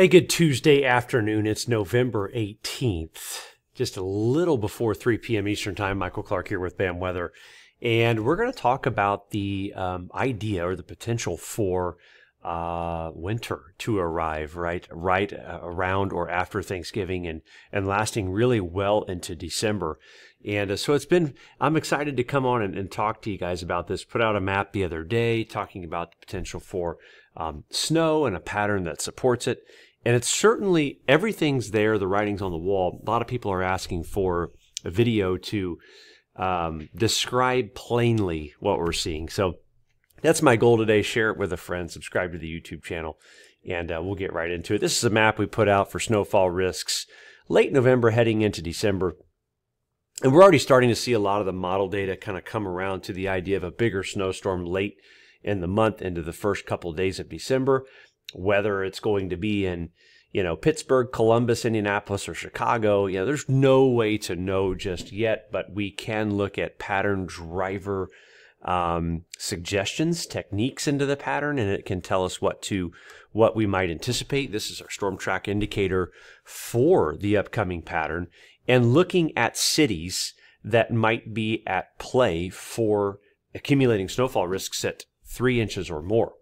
A good Tuesday afternoon. It's November 18th, just a little before 3 p.m. Eastern Time. Michael Clark here with BAM Weather. And we're going to talk about the um, idea or the potential for uh, winter to arrive, right? Right uh, around or after Thanksgiving and, and lasting really well into December. And uh, so it's been, I'm excited to come on and, and, talk to you guys about this. Put out a map the other day talking about the potential for um, snow and a pattern that supports it. And it's certainly everything's there. The writing's on the wall. A lot of people are asking for a video to um, describe plainly what we're seeing. So that's my goal today. Share it with a friend. Subscribe to the YouTube channel, and uh, we'll get right into it. This is a map we put out for snowfall risks late November, heading into December. And we're already starting to see a lot of the model data kind of come around to the idea of a bigger snowstorm late in the month into the first couple of days of December whether it's going to be in you know Pittsburgh, Columbus, Indianapolis, or Chicago. You know, there's no way to know just yet, but we can look at pattern driver um, suggestions, techniques into the pattern, and it can tell us what to what we might anticipate. This is our storm track indicator for the upcoming pattern, and looking at cities that might be at play for accumulating snowfall risks at three inches or more.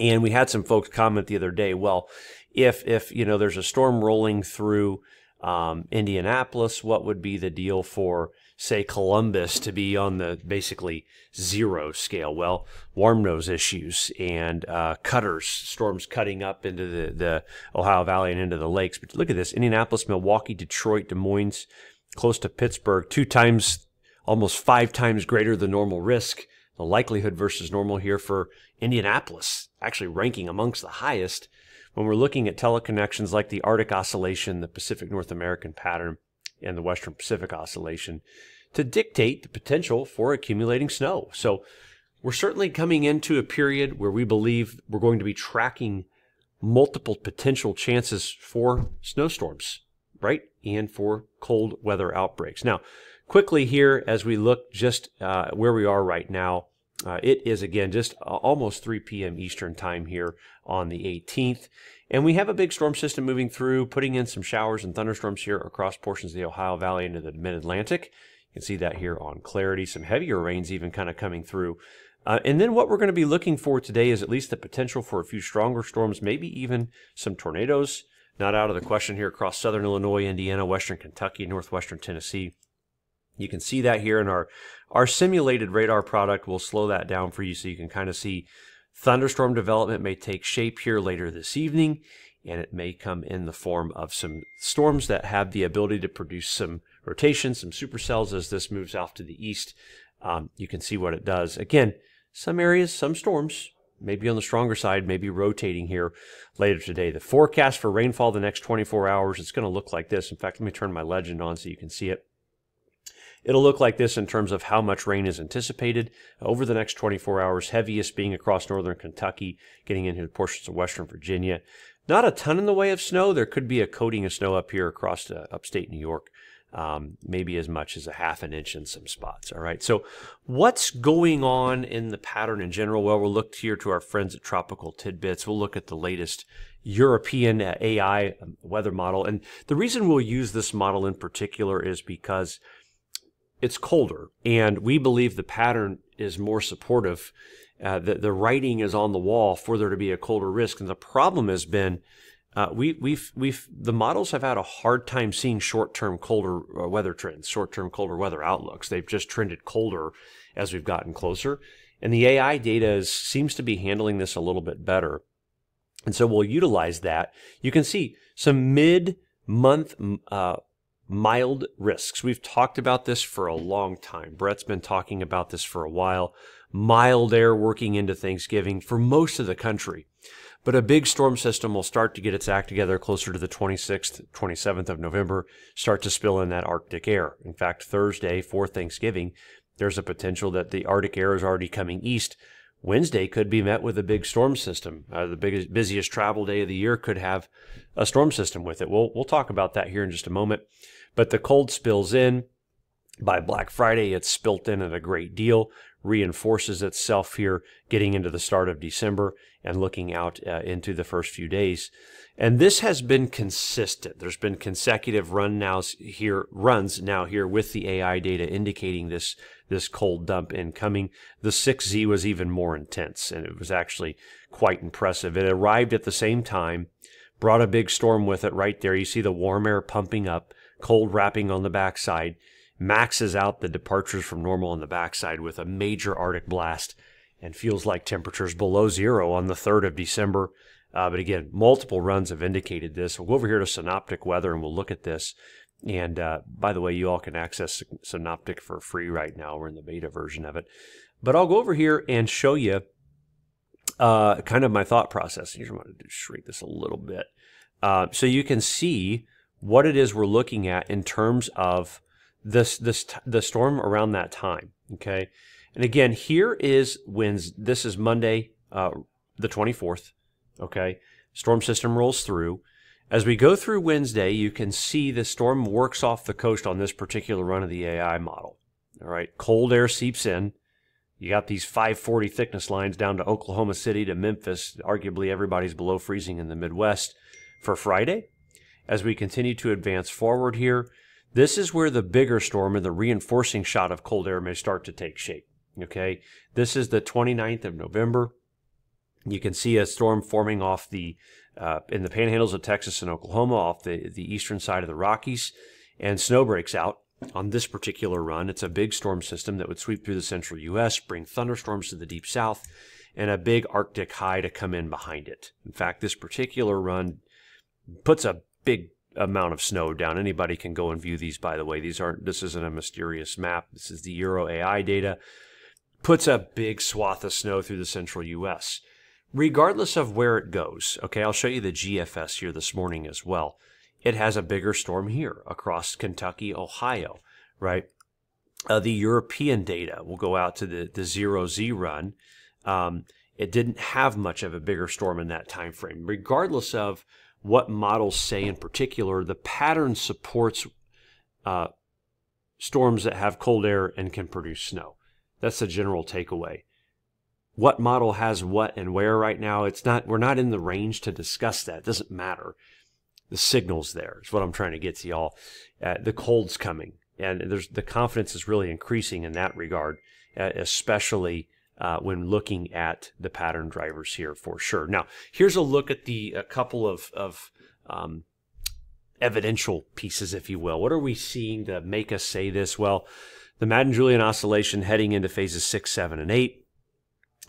And we had some folks comment the other day, well, if if you know there's a storm rolling through um, Indianapolis, what would be the deal for say Columbus to be on the basically zero scale? Well, warm nose issues and uh, cutters, storms cutting up into the, the Ohio Valley and into the lakes. But look at this: Indianapolis, Milwaukee, Detroit, Des Moines, close to Pittsburgh, two times, almost five times greater than normal risk the likelihood versus normal here for Indianapolis, actually ranking amongst the highest when we're looking at teleconnections like the Arctic Oscillation, the Pacific North American pattern, and the Western Pacific Oscillation to dictate the potential for accumulating snow. So we're certainly coming into a period where we believe we're going to be tracking multiple potential chances for snowstorms, right? And for cold weather outbreaks. Now, quickly here as we look just uh, where we are right now. Uh, it is again just uh, almost 3 p.m. Eastern time here on the 18th. And we have a big storm system moving through, putting in some showers and thunderstorms here across portions of the Ohio Valley into the mid Atlantic. You can see that here on Clarity. Some heavier rains even kind of coming through. Uh, and then what we're going to be looking for today is at least the potential for a few stronger storms, maybe even some tornadoes. Not out of the question here across southern Illinois, Indiana, western Kentucky, northwestern Tennessee. You can see that here in our, our simulated radar product. We'll slow that down for you so you can kind of see thunderstorm development may take shape here later this evening, and it may come in the form of some storms that have the ability to produce some rotation, some supercells as this moves off to the east. Um, you can see what it does. Again, some areas, some storms, maybe on the stronger side, maybe rotating here later today. The forecast for rainfall the next 24 hours, it's going to look like this. In fact, let me turn my legend on so you can see it. It'll look like this in terms of how much rain is anticipated over the next 24 hours, heaviest being across northern Kentucky, getting into portions of western Virginia. Not a ton in the way of snow. There could be a coating of snow up here across uh, upstate New York. Um, maybe as much as a half an inch in some spots. All right. So, what's going on in the pattern in general? Well, we'll look here to our friends at Tropical Tidbits. We'll look at the latest European uh, AI um, weather model. And the reason we'll use this model in particular is because it's colder, and we believe the pattern is more supportive. Uh, the, the writing is on the wall for there to be a colder risk, and the problem has been uh, we, we've we've the models have had a hard time seeing short-term colder uh, weather trends, short-term colder weather outlooks. They've just trended colder as we've gotten closer, and the AI data is, seems to be handling this a little bit better. And so we'll utilize that. You can see some mid-month uh, mild risks. We've talked about this for a long time. Brett's been talking about this for a while. Mild air working into Thanksgiving for most of the country. But a big storm system will start to get its act together closer to the 26th, 27th of November, start to spill in that Arctic air. In fact, Thursday for Thanksgiving, there's a potential that the Arctic air is already coming east. Wednesday could be met with a big storm system. Uh, the biggest, busiest travel day of the year could have a storm system with it. We'll, we'll talk about that here in just a moment. But the cold spills in. By Black Friday, it's spilt in at a great deal, reinforces itself here, getting into the start of December and looking out uh, into the first few days. And this has been consistent. There's been consecutive run now here runs now here with the AI data indicating this this cold dump incoming. The 6Z was even more intense and it was actually quite impressive. It arrived at the same time, brought a big storm with it right there. You see the warm air pumping up, cold wrapping on the backside, maxes out the departures from normal on the backside with a major Arctic blast and feels like temperatures below zero on the 3rd of December. Uh, but again, multiple runs have indicated this. We'll go over here to Synoptic Weather and we'll look at this. And uh, by the way, you all can access Synoptic for free right now. We're in the beta version of it. But I'll go over here and show you uh, kind of my thought process. I'm going to shrink this a little bit. Uh, so you can see what it is we're looking at in terms of this this the storm around that time. Okay, and again, here is wins. This is Monday, uh, the 24th. Okay, storm system rolls through. As we go through Wednesday, you can see the storm works off the coast on this particular run of the AI model. All right, cold air seeps in. You got these 540 thickness lines down to Oklahoma City to Memphis. Arguably, everybody's below freezing in the Midwest for Friday. As we continue to advance forward here, this is where the bigger storm and the reinforcing shot of cold air may start to take shape. Okay, this is the 29th of November. You can see a storm forming off the uh, in the panhandles of Texas and Oklahoma, off the the eastern side of the Rockies, and snow breaks out on this particular run. It's a big storm system that would sweep through the central U.S., bring thunderstorms to the deep south, and a big Arctic high to come in behind it. In fact, this particular run puts a big amount of snow down. Anybody can go and view these, by the way. These aren't, this isn't a mysterious map. This is the Euro AI data. Puts a big swath of snow through the central U.S. Regardless of where it goes, okay, I'll show you the GFS here this morning as well. It has a bigger storm here across Kentucky, Ohio, right? Uh, the European data will go out to the, the zero Z run. Um, it didn't have much of a bigger storm in that time frame, regardless of what models say in particular. The pattern supports uh, storms that have cold air and can produce snow. That's the general takeaway. What model has what and where right now? It's not. We're not in the range to discuss that. It doesn't matter. The signal's there. Is what I'm trying to get to y'all. Uh, the cold's coming, and there's the confidence is really increasing in that regard, uh, especially uh, when looking at the pattern drivers here for sure. Now, here's a look at the a couple of, of um, evidential pieces, if you will. What are we seeing to make us say this? Well, the Madden-Julian oscillation heading into phases six, seven, and eight.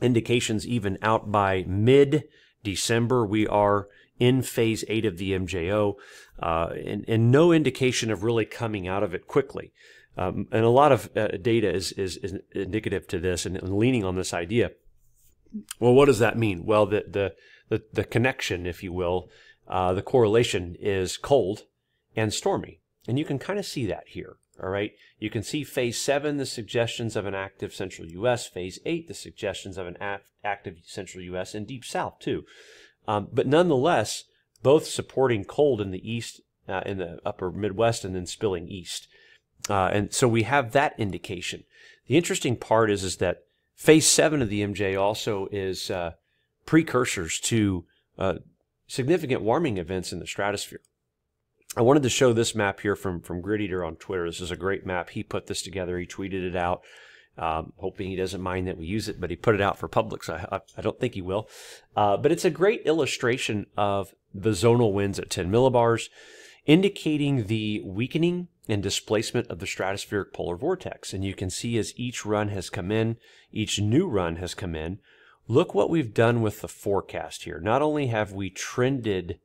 Indications even out by mid December, we are in phase eight of the MJO, uh, and, and no indication of really coming out of it quickly. Um, and a lot of uh, data is, is, is, indicative to this and, and, leaning on this idea. Well, what does that mean? Well, the, the, the, the connection, if you will, uh, the correlation is cold and stormy. And you can kind of see that here. All right. You can see phase seven, the suggestions of an active central U.S., phase eight, the suggestions of an active central U.S., and deep south, too. Um, but nonetheless, both supporting cold in the east, uh, in the upper Midwest, and then spilling east. Uh, and so we have that indication. The interesting part is, is that phase seven of the MJ also is uh, precursors to uh, significant warming events in the stratosphere. I wanted to show this map here from, from Griteater on Twitter. This is a great map. He put this together. He tweeted it out, um, hoping he doesn't mind that we use it, but he put it out for public, so I, I don't think he will. Uh, but it's a great illustration of the zonal winds at 10 millibars, indicating the weakening and displacement of the stratospheric polar vortex. And you can see as each run has come in, each new run has come in, look what we've done with the forecast here. Not only have we trended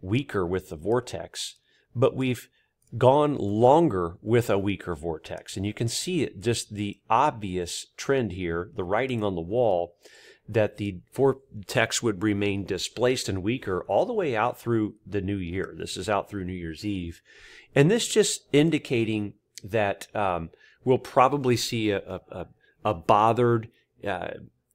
weaker with the vortex, but we've gone longer with a weaker vortex. And you can see it, just the obvious trend here, the writing on the wall, that the vortex would remain displaced and weaker all the way out through the new year. This is out through New Year's Eve. And this just indicating that um, we'll probably see a, a, a bothered, uh,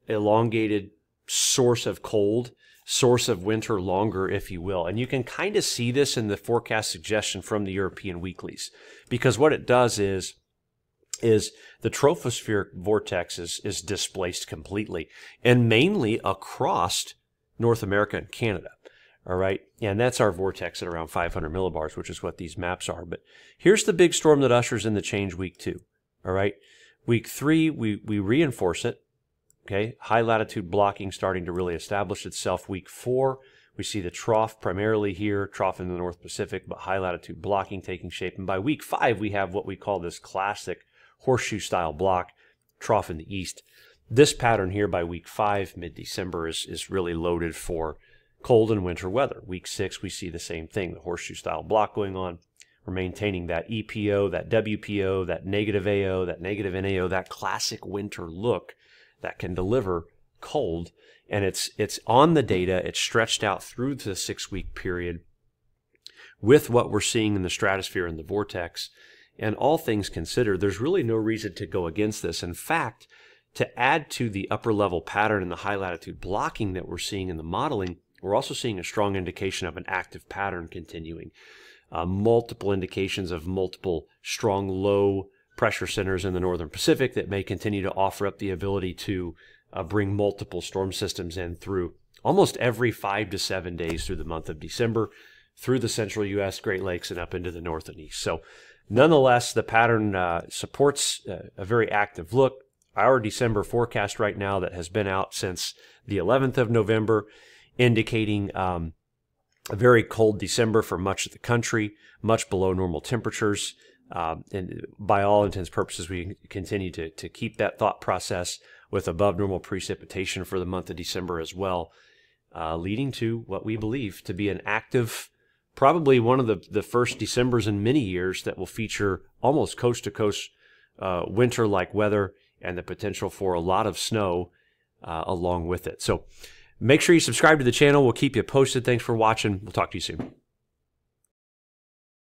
elongated source of cold, source of winter longer, if you will. And you can kind of see this in the forecast suggestion from the European weeklies, because what it does is is the tropospheric vortex is, is displaced completely and mainly across North America and Canada. All right. And that's our vortex at around 500 millibars, which is what these maps are. But here's the big storm that ushers in the change week two. All right. Week three, we, we reinforce it. Okay. High latitude blocking starting to really establish itself. Week four, we see the trough primarily here, trough in the North Pacific, but high latitude blocking taking shape. And by week five, we have what we call this classic horseshoe style block, trough in the east. This pattern here by week five, mid December, is, is really loaded for cold and winter weather. Week six, we see the same thing, the horseshoe style block going on. We're maintaining that EPO, that WPO, that negative AO, that negative NAO, that classic winter look that can deliver cold. And it's, it's on the data. It's stretched out through the six week period with what we're seeing in the stratosphere and the vortex. And all things considered, there's really no reason to go against this. In fact, to add to the upper level pattern and the high latitude blocking that we're seeing in the modeling, we're also seeing a strong indication of an active pattern continuing. Uh, multiple indications of multiple strong low pressure centers in the northern Pacific that may continue to offer up the ability to uh, bring multiple storm systems in through almost every five to seven days through the month of December, through the central U.S., Great Lakes, and up into the north and east. So, nonetheless, the pattern uh, supports uh, a very active look. Our December forecast right now that has been out since the 11th of November indicating um, a very cold December for much of the country, much below normal temperatures. Um, and by all intents and purposes, we continue to, to keep that thought process with above normal precipitation for the month of December as well, uh, leading to what we believe to be an active, probably one of the, the first Decembers in many years that will feature almost coast to coast uh, winter like weather and the potential for a lot of snow uh, along with it. So, Make sure you subscribe to the channel. We'll keep you posted. Thanks for watching. We'll talk to you soon.